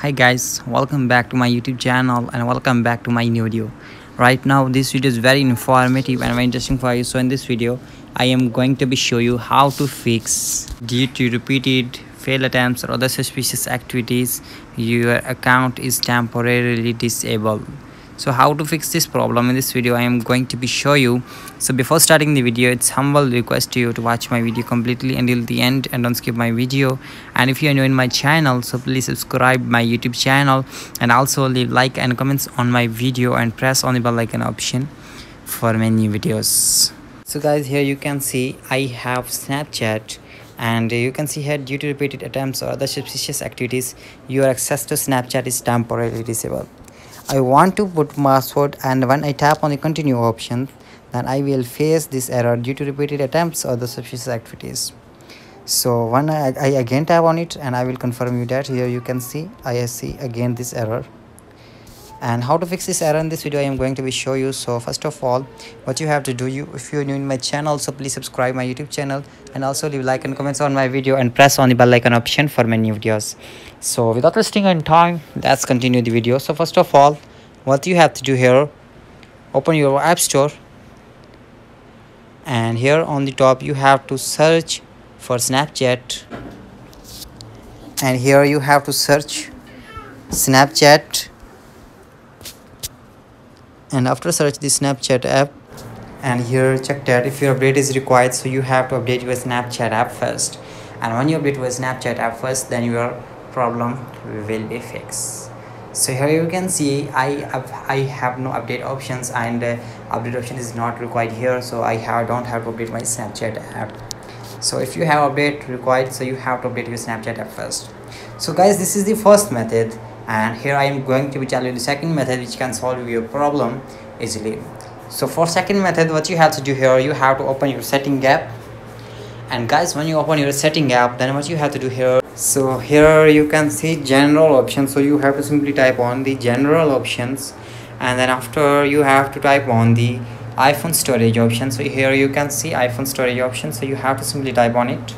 hi guys welcome back to my youtube channel and welcome back to my new video. Right now this video is very informative and very interesting for you. So in this video i am going to be show you how to fix due to repeated fail attempts or other suspicious activities your account is temporarily disabled so how to fix this problem in this video i am going to be show you. So before starting the video it's humble request to you to watch my video completely until the end and don't skip my video. And if you are new in my channel so please subscribe my youtube channel and also leave like and comments on my video and press on the bell icon option for many videos. So guys here you can see i have snapchat and you can see here due to repeated attempts or other suspicious activities your access to snapchat is temporarily disabled I want to put password and when I tap on the continue option then I will face this error due to repeated attempts or the suspicious activities. So when I, I again tap on it and I will confirm you that here you can see I see again this error and how to fix this error in this video i am going to be show you. So first of all what you have to do you if you're new in my channel so please subscribe my youtube channel and also leave like and comments on my video and press on the bell icon option for my new videos. So without wasting any time let's continue the video. So first of all what you have to do here open your app store. And here on the top you have to search for snapchat. And here you have to search snapchat and after search the snapchat app and here check that if your update is required so you have to update your snapchat app first. And when you update your snapchat app first then your problem will be fixed. So here you can see i i have no update options and uh, update option is not required here so i have don't have to update my snapchat app. So if you have update required so you have to update your snapchat app first. So guys this is the first method and here I am going to be telling you the second method which can solve your problem easily. So for second method what you have to do here you have to open your setting app. And guys when you open your setting app then what you have to do here so here you can see general options. So you have to simply type on the general options. And then after you have to type on the iphone storage option. So here you can see iphone storage option. So you have to simply type on it.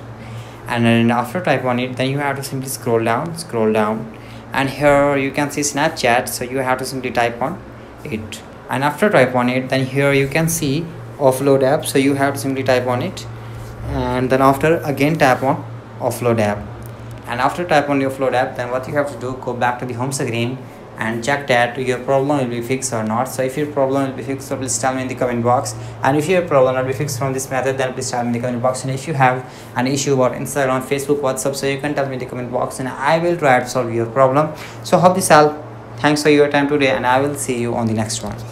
And then after type on it then you have to simply scroll down scroll down and here you can see snapchat so you have to simply type on it. And after type on it then here you can see offload app so you have to simply type on it. And then after again tap on offload app. And after tap on your offload app then what you have to do go back to the home screen and check that your problem will be fixed or not. So if your problem will be fixed so please tell me in the comment box. And if your problem will be fixed from this method then please tell me in the comment box. And if you have an issue about instagram facebook whatsapp so you can tell me in the comment box and i will try to solve your problem. So hope this help thanks for your time today and i will see you on the next one